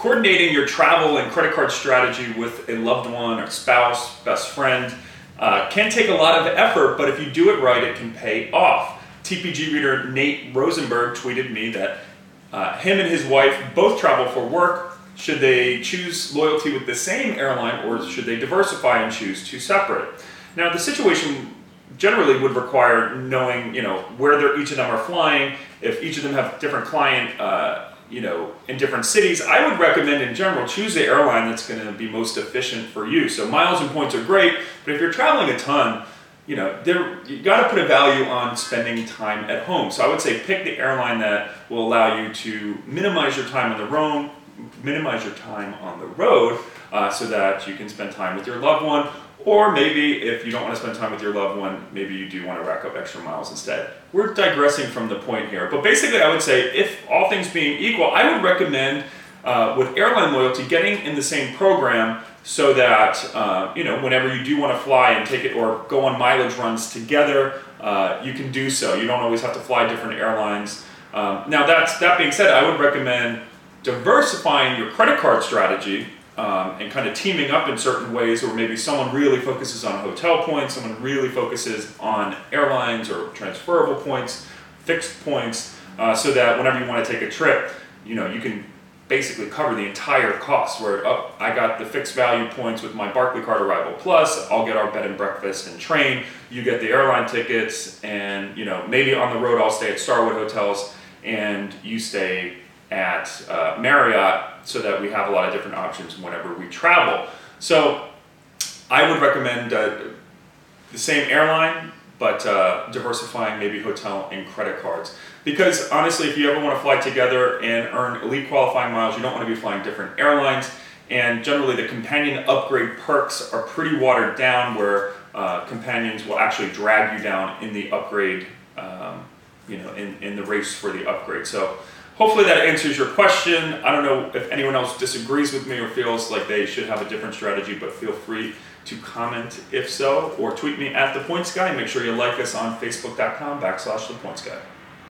coordinating your travel and credit card strategy with a loved one or spouse, best friend, uh, can take a lot of effort, but if you do it right, it can pay off. TPG reader Nate Rosenberg tweeted me that uh, him and his wife both travel for work. Should they choose loyalty with the same airline or should they diversify and choose two separate? Now, the situation generally would require knowing, you know, where each of them are flying, if each of them have different client uh, you know, in different cities, I would recommend in general choose the airline that's going to be most efficient for you. So miles and points are great, but if you're traveling a ton, you know, there you got to put a value on spending time at home. So I would say pick the airline that will allow you to minimize your time on the road, minimize your time on the road, uh, so that you can spend time with your loved one or maybe if you don't want to spend time with your loved one, maybe you do want to rack up extra miles instead. We're digressing from the point here, but basically, I would say if all things being equal, I would recommend uh, with airline loyalty getting in the same program so that uh, you know whenever you do want to fly and take it or go on mileage runs together, uh, you can do so. You don't always have to fly different airlines. Um, now that's that being said, I would recommend diversifying your credit card strategy um, and kind of teaming up in certain ways, or maybe someone really focuses on hotel points, someone really focuses on airlines or transferable points, fixed points, uh, so that whenever you want to take a trip, you know you can basically cover the entire cost. Where oh, I got the fixed value points with my Barclaycard Arrival Plus, I'll get our bed and breakfast and train. You get the airline tickets, and you know maybe on the road I'll stay at Starwood hotels, and you stay at uh, Marriott so that we have a lot of different options whenever we travel. So I would recommend uh, the same airline, but uh, diversifying maybe hotel and credit cards. Because honestly, if you ever want to fly together and earn elite qualifying miles, you don't want to be flying different airlines. And generally, the companion upgrade perks are pretty watered down, where uh, companions will actually drag you down in the upgrade, um, you know, in, in the race for the upgrade. So hopefully that answers your question. I don't know if anyone else disagrees with me or feels like they should have a different strategy, but feel free to comment if so, or tweet me at the Points Guy. Make sure you like us on Facebook.com backslash the Points Guy.